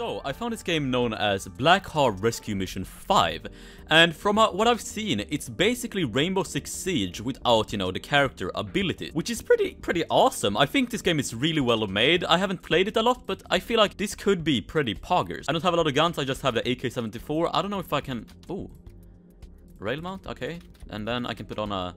So, I found this game known as Blackhawk Rescue Mission 5, and from uh, what I've seen, it's basically Rainbow Six Siege without, you know, the character abilities, which is pretty, pretty awesome. I think this game is really well made. I haven't played it a lot, but I feel like this could be pretty poggers. I don't have a lot of guns, I just have the AK-74. I don't know if I can... Oh. Rail mount? Okay. And then I can put on a...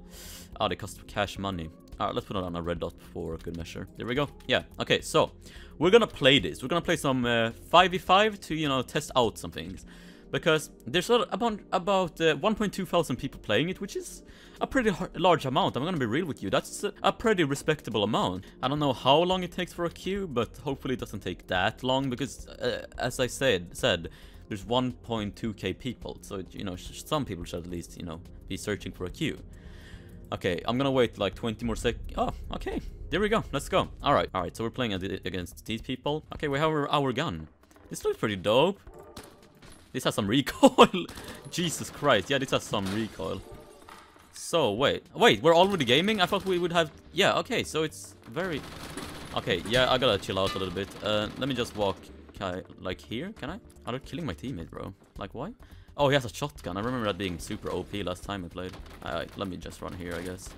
Oh, they cost cash money. Alright, let's put it on a red dot for a good measure. There we go. Yeah, okay, so we're gonna play this. We're gonna play some uh, 5v5 to, you know, test out some things. Because there's about, about uh, 1.2 thousand people playing it, which is a pretty large amount. I'm gonna be real with you. That's a, a pretty respectable amount. I don't know how long it takes for a queue, but hopefully it doesn't take that long. Because, uh, as I said, said there's 1.2k people. So, you know, some people should at least, you know, be searching for a queue. Okay, I'm gonna wait like 20 more sec- Oh, okay. There we go. Let's go. Alright, alright. So we're playing against these people. Okay, we have our, our gun. This looks pretty dope. This has some recoil. Jesus Christ. Yeah, this has some recoil. So, wait. Wait, we're already gaming? I thought we would have... Yeah, okay. So it's very... Okay, yeah, I gotta chill out a little bit. Uh, let me just walk... I, like here? Can I? Oh, they're killing my teammate, bro. Like, why? Oh, he has a shotgun. I remember that being super OP last time we played. Let me just run here, I guess.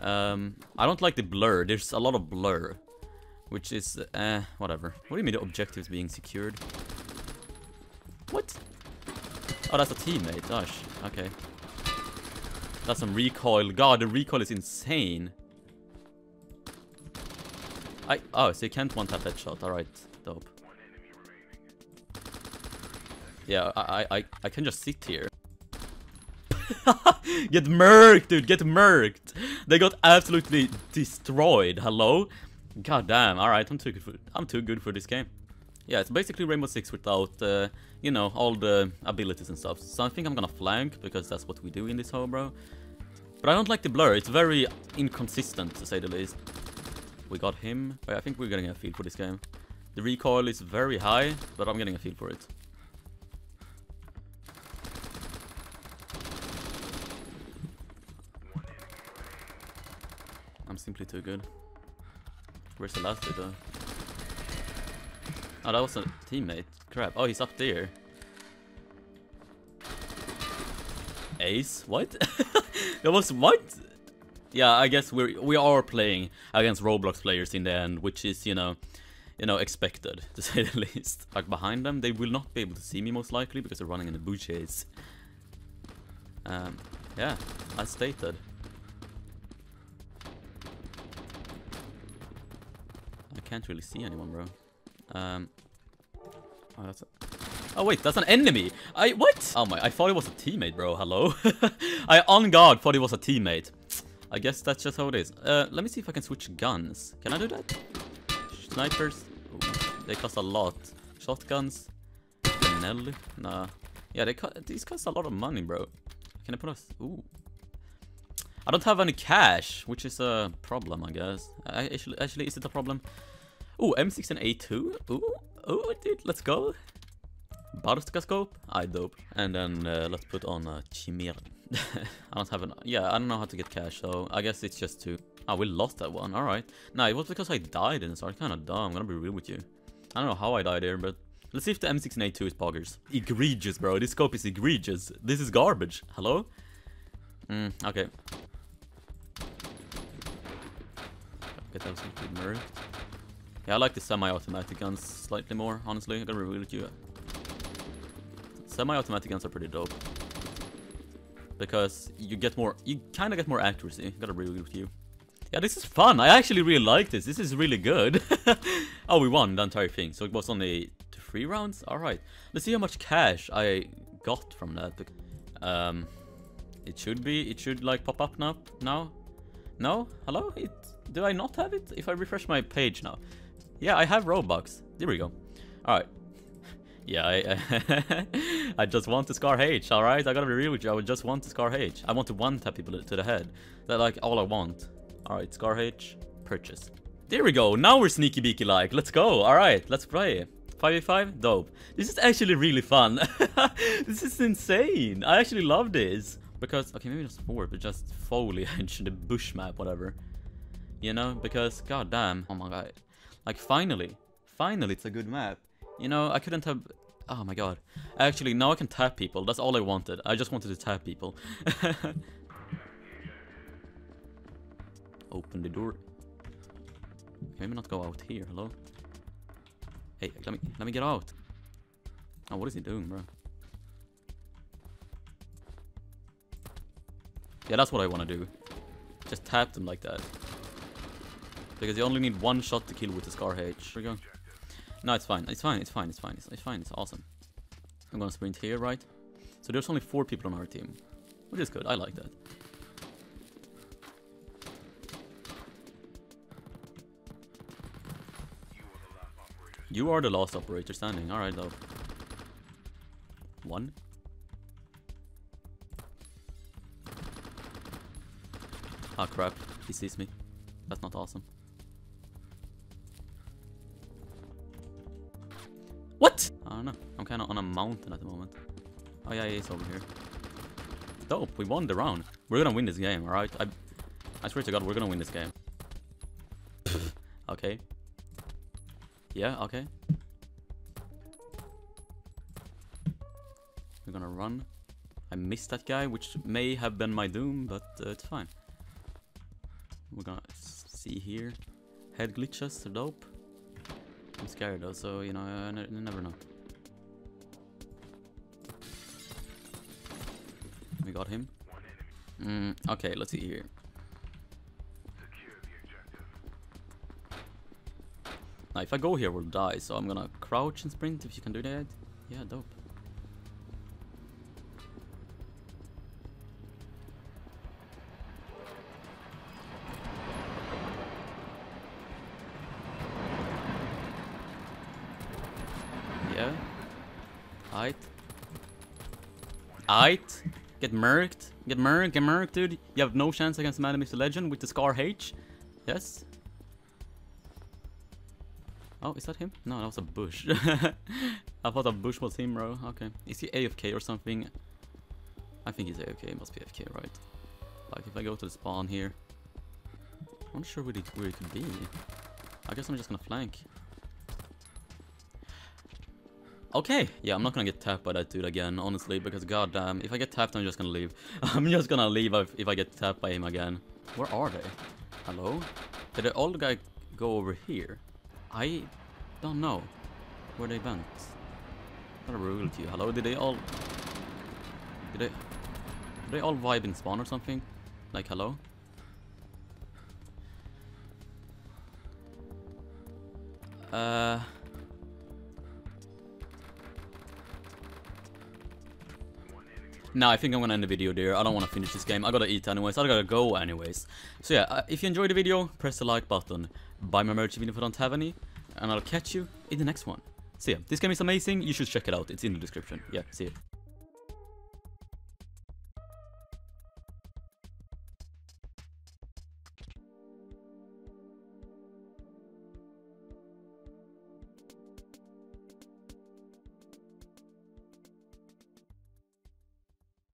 Um, I don't like the blur. There's a lot of blur. Which is, eh, whatever. What do you mean the objectives being secured? What? Oh, that's a teammate. Gosh, okay. That's some recoil. God, the recoil is insane. I, oh, so you can't one-tap that shot. Alright, dope. Yeah, I, I, I can just sit here. get murked, dude, get murked. They got absolutely destroyed. Hello? God damn, alright, I'm too good for I'm too good for this game. Yeah, it's basically Rainbow Six without, uh, you know, all the abilities and stuff. So I think I'm gonna flank, because that's what we do in this hole, bro. But I don't like the blur, it's very inconsistent, to say the least. We got him. I think we're getting a feel for this game. The recoil is very high, but I'm getting a feel for it. Simply too good. Where's the last bit though? Oh, that was a teammate. Crap. Oh, he's up there. Ace? What? that was what? Yeah, I guess we're we are playing against Roblox players in the end, which is, you know, you know, expected, to say the least. Like, behind them, they will not be able to see me, most likely, because they're running in the bushes. Um, yeah, as stated. Can't really see anyone, bro. Um. Oh, that's a oh wait, that's an enemy. I what? Oh my, I thought it was a teammate, bro. Hello. I on guard thought it was a teammate. I guess that's just how it is. Uh, let me see if I can switch guns. Can I do that? Snipers. Ooh, they cost a lot. Shotguns. Benelli. Nah. Yeah, they these cost a lot of money, bro. Can I put us? Ooh. I don't have any cash, which is a problem, I guess. Actually, actually, is it a problem? Ooh, M6 and A2. Ooh, ooh, dude, let's go. Barska scope. I dope. And then uh, let's put on a Chimera. I don't have an... Yeah, I don't know how to get cash, so I guess it's just two. Oh, we lost that one. Alright. Nah, it was because I died in the start. Kind of dumb. I'm gonna be real with you. I don't know how I died here, but... Let's see if the M6 and A2 is poggers. Egregious, bro. This scope is egregious. This is garbage. Hello? Hmm, okay. Get. Yeah, I like the semi-automatic guns slightly more, honestly. I gotta reveal it to you. Semi-automatic guns are pretty dope. Because you get more, you kind of get more accuracy. Gotta reveal it to you. Yeah, this is fun. I actually really like this. This is really good. oh, we won the entire thing. So it was only three rounds? Alright. Let's see how much cash I got from that. Um, it should be, it should like pop up now. Now? No? Hello? It, do I not have it? If I refresh my page now. Yeah, I have Robux. There we go. Alright. Yeah, I, I just want to scar H, alright? I gotta be real with you, I would just want to scar H. I want to one-tap people to the head. That's like all I want. Alright, scar H, purchase. There we go, now we're sneaky beaky like. Let's go, alright, let's play. 5v5? Dope. This is actually really fun. this is insane. I actually love this. Because, okay, maybe not sport, but just foliage, the bush map, whatever. You know, because, god damn, oh my god. Like, finally, finally it's a good map. You know, I couldn't have... Oh my god. Actually, now I can tap people. That's all I wanted. I just wanted to tap people. Open the door. Maybe not go out here. Hello? Hey, let me let me get out. Oh, what is he doing, bro? Yeah, that's what I want to do. Just tap them like that. Because you only need one shot to kill with the Scar H. Here we go. No, it's fine. It's fine. It's fine. It's fine. It's, it's fine. It's awesome. I'm gonna sprint here, right? So there's only four people on our team. Which is good. I like that. You are the last operator standing. Alright, though. One. Oh, crap. He sees me. That's not awesome. What? I don't know. I'm kind of on a mountain at the moment. Oh yeah, he's over here. Dope. We won the round. We're gonna win this game, alright? I, I swear to God, we're gonna win this game. okay. Yeah, okay. We're gonna run. I missed that guy, which may have been my doom, but uh, it's fine. We're gonna see here. Head glitches are dope. I'm scared though, so you know, I never know. We got him. Mm, okay, let's see here. Now, if I go here, we'll die, so I'm gonna crouch and sprint if you can do that. Yeah, dope. Aight. Aight. Get murked. Get murked, get murked, dude. You have no chance against Madden Mr. Legend with the Scar H. Yes. Oh, is that him? No, that was a bush. I thought a bush was him, bro. Okay. Is he AFK or something? I think he's AFK. He must be AFK, right? Like, if I go to the spawn here... I'm not sure where it, where it could be. I guess I'm just gonna flank. Okay, yeah, I'm not gonna get tapped by that dude again, honestly, because goddamn, if I get tapped, I'm just gonna leave. I'm just gonna leave if, if I get tapped by him again. Where are they? Hello? Did the old guy go over here? I don't know where they went. Not a rule to you. Hello, did they all... Did they... Did they all vibe in spawn or something? Like, hello? Uh... Now I think I'm gonna end the video there. I don't want to finish this game. I gotta eat anyways. I gotta go anyways. So yeah, uh, if you enjoyed the video, press the like button. Buy my merch if I don't have any. And I'll catch you in the next one. See ya. This game is amazing. You should check it out. It's in the description. Yeah, see ya.